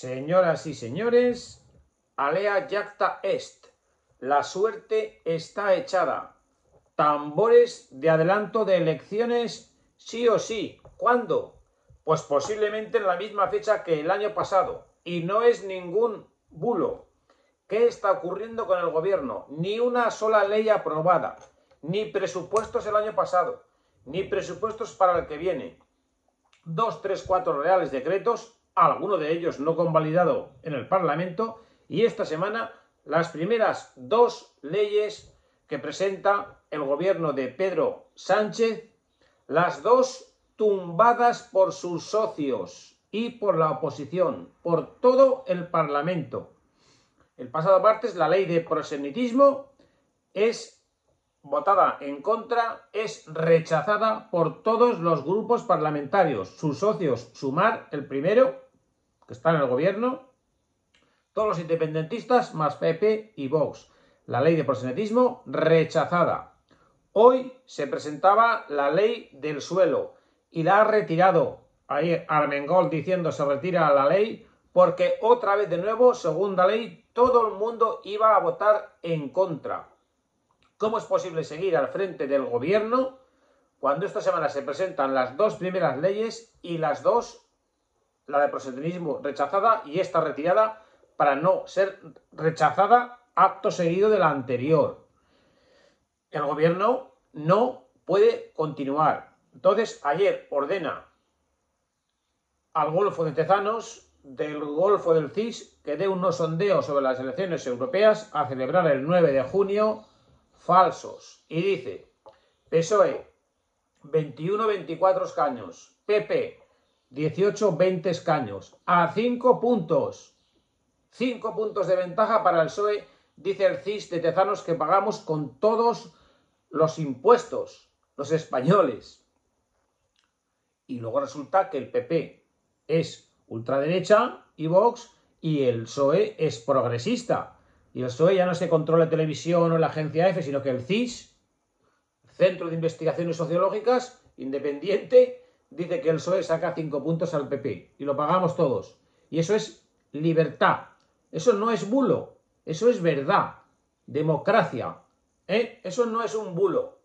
Señoras y señores, alea jacta est. La suerte está echada. Tambores de adelanto de elecciones, sí o sí. ¿Cuándo? Pues posiblemente en la misma fecha que el año pasado. Y no es ningún bulo. ¿Qué está ocurriendo con el gobierno? Ni una sola ley aprobada, ni presupuestos el año pasado, ni presupuestos para el que viene. Dos, tres, cuatro reales decretos alguno de ellos no convalidado en el Parlamento, y esta semana las primeras dos leyes que presenta el gobierno de Pedro Sánchez, las dos tumbadas por sus socios y por la oposición, por todo el Parlamento. El pasado martes la ley de prosenitismo es votada en contra, es rechazada por todos los grupos parlamentarios, sus socios, Sumar, el primero, que está en el gobierno, todos los independentistas más PP y Vox. La ley de prosenetismo rechazada. Hoy se presentaba la ley del suelo y la ha retirado. Ahí Armengol diciendo se retira la ley porque otra vez de nuevo, segunda ley, todo el mundo iba a votar en contra. ¿Cómo es posible seguir al frente del gobierno cuando esta semana se presentan las dos primeras leyes y las dos la de proselitismo rechazada y esta retirada para no ser rechazada acto seguido de la anterior. El gobierno no puede continuar. Entonces, ayer ordena al Golfo de Tezanos del Golfo del CIS que dé unos sondeos sobre las elecciones europeas a celebrar el 9 de junio falsos. Y dice, PSOE, 21-24 escaños, PP, 18-20 escaños, a 5 puntos. 5 puntos de ventaja para el PSOE, dice el CIS de Tezanos que pagamos con todos los impuestos, los españoles. Y luego resulta que el PP es ultraderecha y Vox y el PSOE es progresista. Y el PSOE ya no se controla televisión o la agencia EFE, sino que el CIS, Centro de Investigaciones Sociológicas, independiente, dice que el PSOE saca cinco puntos al PP y lo pagamos todos. Y eso es libertad. Eso no es bulo. Eso es verdad. Democracia. ¿eh? Eso no es un bulo.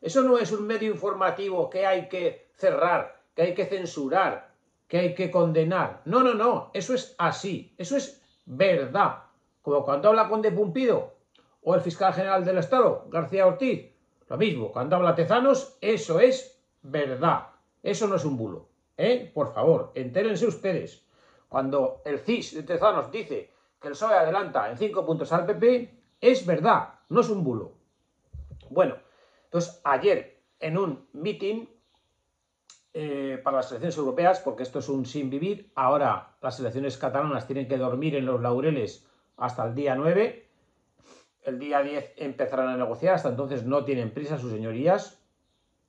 Eso no es un medio informativo que hay que cerrar, que hay que censurar, que hay que condenar. No, no, no. Eso es así. Eso es verdad. Como cuando habla Conde Pumpido o el fiscal general del Estado, García Ortiz. Lo mismo, cuando habla Tezanos, eso es verdad. Eso no es un bulo. ¿eh? Por favor, entérense ustedes. Cuando el CIS de Tezanos dice que el PSOE adelanta en cinco puntos al PP, es verdad, no es un bulo. Bueno, entonces ayer en un meeting eh, para las elecciones europeas, porque esto es un sin vivir, ahora las elecciones catalanas tienen que dormir en los laureles hasta el día 9, el día 10 empezarán a negociar, hasta entonces no tienen prisa sus señorías,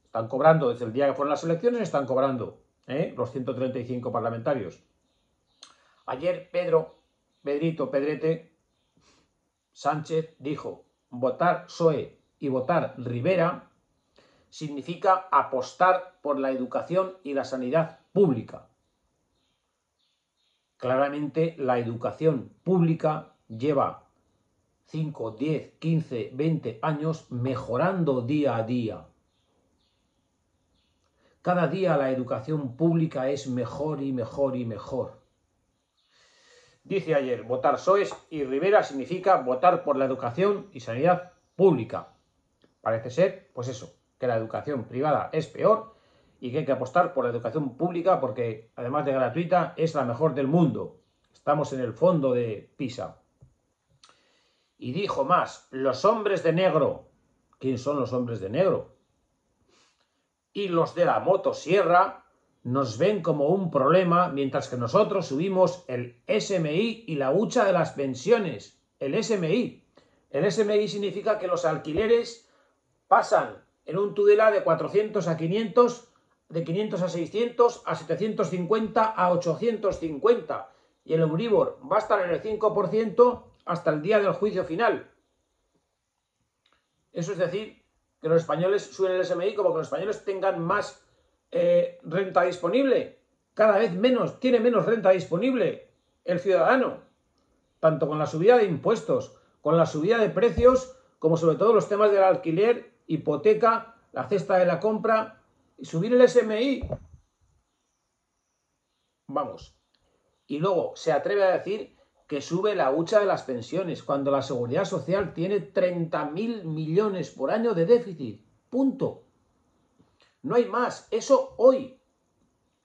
están cobrando desde el día que fueron las elecciones, están cobrando ¿eh? los 135 parlamentarios. Ayer Pedro, Pedrito, Pedrete, Sánchez dijo, votar PSOE y votar Rivera significa apostar por la educación y la sanidad pública. Claramente la educación pública lleva 5, 10, 15, 20 años mejorando día a día. Cada día la educación pública es mejor y mejor y mejor. Dice ayer, votar SOES y Rivera significa votar por la educación y sanidad pública. Parece ser, pues eso, que la educación privada es peor y que hay que apostar por la educación pública porque, además de gratuita, es la mejor del mundo. Estamos en el fondo de PISA. Y dijo más, los hombres de negro. ¿Quién son los hombres de negro? Y los de la motosierra nos ven como un problema mientras que nosotros subimos el SMI y la hucha de las pensiones. El SMI. El SMI significa que los alquileres pasan en un Tudela de 400 a 500, de 500 a 600, a 750, a 850. Y el Euribor va a estar en el 5% hasta el día del juicio final. Eso es decir, que los españoles suben el SMI como que los españoles tengan más eh, renta disponible. Cada vez menos, tiene menos renta disponible el ciudadano, tanto con la subida de impuestos, con la subida de precios, como sobre todo los temas del alquiler, hipoteca, la cesta de la compra y subir el SMI. Vamos. Y luego se atreve a decir que sube la hucha de las pensiones, cuando la seguridad social tiene 30.000 millones por año de déficit. Punto. No hay más. Eso hoy.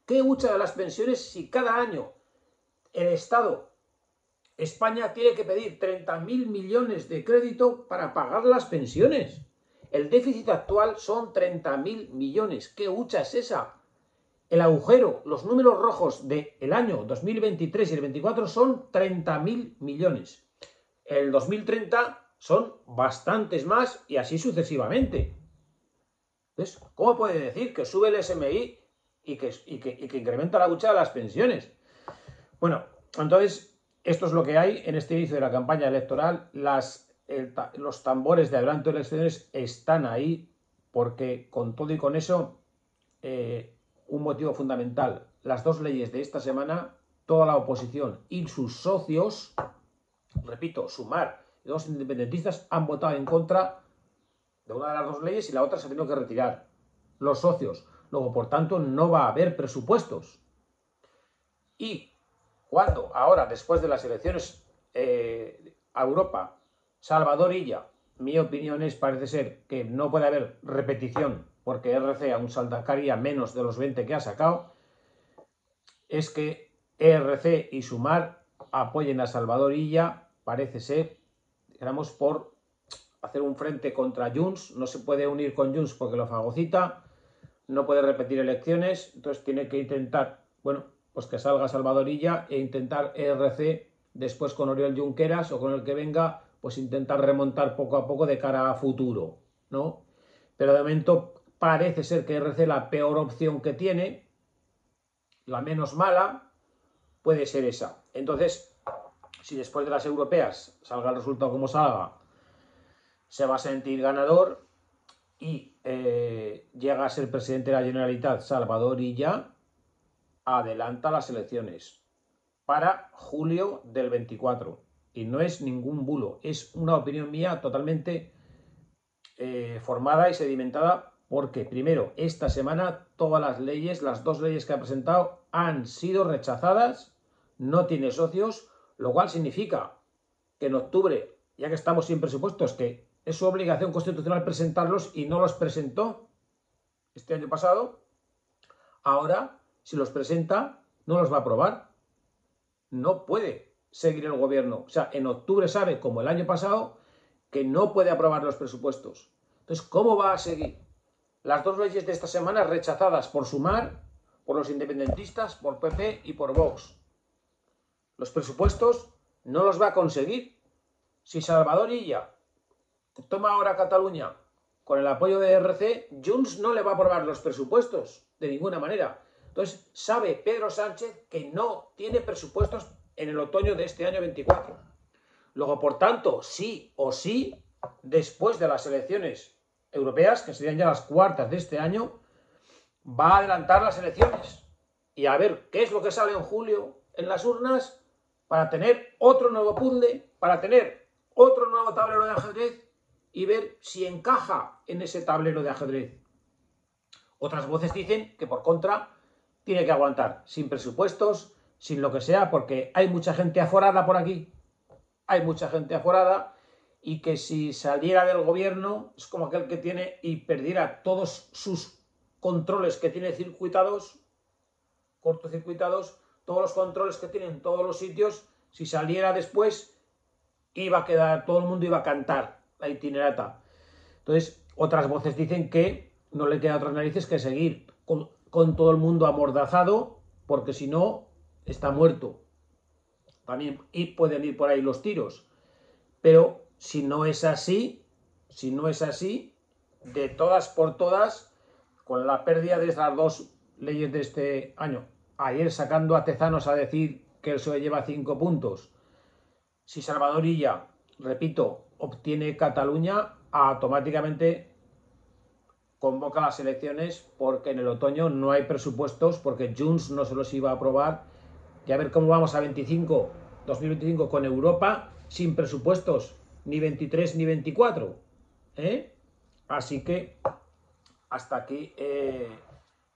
¿Qué hucha de las pensiones si cada año el Estado, España, tiene que pedir 30.000 millones de crédito para pagar las pensiones? El déficit actual son 30.000 millones. ¿Qué hucha es esa? El agujero, los números rojos del año 2023 y el 24 son 30.000 millones. El 2030 son bastantes más y así sucesivamente. Entonces, ¿cómo puede decir que sube el SMI y que, incrementa la lucha de las pensiones? Bueno, entonces, esto es lo que hay en este inicio de la campaña electoral. Los tambores de adelanto de elecciones están ahí porque con todo y con eso eh, un motivo fundamental. Las dos leyes de esta semana, toda la oposición y sus socios, repito, Sumar y dos independentistas han votado en contra de una de las dos leyes y la otra se ha tenido que retirar. Los socios. Luego, por tanto, no va a haber presupuestos. Y cuando ahora, después de las elecciones eh, a Europa, Salvador Illa, mi opinión es, parece ser, que no puede haber repetición porque RC aún saltaría menos de los 20 que ha sacado, es que ERC y Sumar apoyen a Salvador Illa, parece ser, digamos, por hacer un frente contra Junts, no se puede unir con Junts porque lo fagocita, no puede repetir elecciones, entonces tiene que intentar, bueno, pues que salga Salvador Illa e intentar ERC después con Oriol Junqueras o con el que venga, pues intentar remontar poco a poco de cara a futuro, ¿no? Pero de momento parece ser que RC la peor opción que tiene, la menos mala, puede ser esa. Entonces, si después de las europeas salga el resultado como salga, se va a sentir ganador y eh, llega a ser presidente de la Generalitat Salvador y ya adelanta las elecciones para julio del 24. Y no es ningún bulo, es una opinión mía totalmente eh, formada y sedimentada porque primero, esta semana todas las leyes, las dos leyes que ha presentado, han sido rechazadas, no tiene socios, lo cual significa que en octubre, ya que estamos sin presupuestos, que es su obligación constitucional presentarlos y no los presentó este año pasado, ahora, si los presenta, no los va a aprobar. No puede seguir el gobierno. O sea, en octubre sabe, como el año pasado, que no puede aprobar los presupuestos. Entonces, ¿cómo va a seguir? Las dos leyes de esta semana rechazadas por Sumar, por los independentistas, por PP y por Vox. Los presupuestos no los va a conseguir. Si Salvador Illa toma ahora Cataluña con el apoyo de RC, Junts no le va a aprobar los presupuestos de ninguna manera. Entonces, sabe Pedro Sánchez que no tiene presupuestos en el otoño de este año 24. Luego, por tanto, sí o sí, después de las elecciones europeas, que serían ya las cuartas de este año, va a adelantar las elecciones y a ver qué es lo que sale en julio en las urnas para tener otro nuevo puzzle, para tener otro nuevo tablero de ajedrez y ver si encaja en ese tablero de ajedrez. Otras voces dicen que por contra tiene que aguantar sin presupuestos, sin lo que sea, porque hay mucha gente aforada por aquí. Hay mucha gente aforada y que si saliera del gobierno es como aquel que tiene y perdiera todos sus controles que tiene circuitados, cortocircuitados, todos los controles que tiene en todos los sitios, si saliera después iba a quedar, todo el mundo iba a cantar la itinerata. Entonces, otras voces dicen que no le queda otras narices que seguir con, con todo el mundo amordazado, porque si no, está muerto. También, y pueden ir por ahí los tiros. Pero si no es así, si no es así, de todas por todas, con la pérdida de esas dos leyes de este año, ayer sacando a Tezanos a decir que el PSOE lleva cinco puntos, si Salvador Illa, repito, obtiene Cataluña, automáticamente convoca las elecciones porque en el otoño no hay presupuestos, porque Junts no se los iba a aprobar. Y a ver cómo vamos a 25, 2025 con Europa sin presupuestos ni 23 ni 24. ¿eh? Así que hasta aquí eh,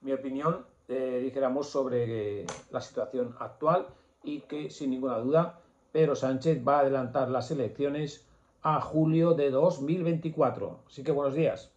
mi opinión, eh, dijéramos, sobre la situación actual y que sin ninguna duda Pedro Sánchez va a adelantar las elecciones a julio de 2024. Así que buenos días.